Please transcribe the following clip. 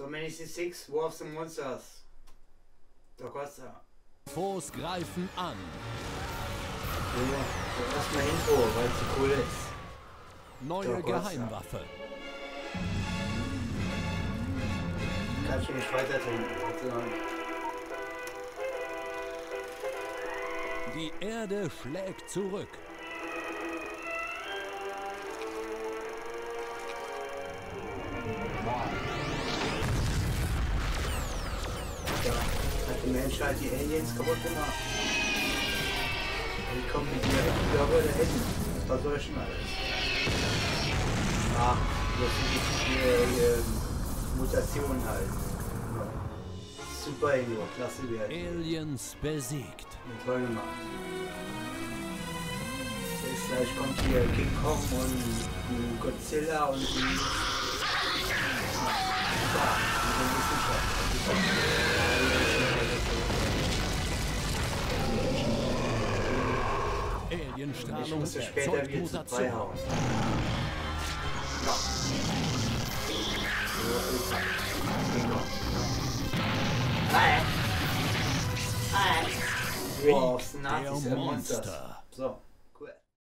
So many six, of the Monsters. Da Costa. Force greifen an. Ja, so erstmal Intro, weil es so cool ist. Neue. Geheimwaffe. Kann ich nicht weiter tun. Die Erde schlägt zurück. Die Menschheit die Aliens kaputt gemacht. Die kommen mit ihrer Körper dahin. Was soll ich denn alles? Ah, das sind die, die Mutationen halt. Ja. Super Hero, klasse Wert. Aliens besiegt. Toll gemacht. Jetzt gleich kommt hier King Kong und Godzilla und Ich muss ja später erzeugt wieder zu ist. Hi. Wow, der äh, Monsters. Monster. So.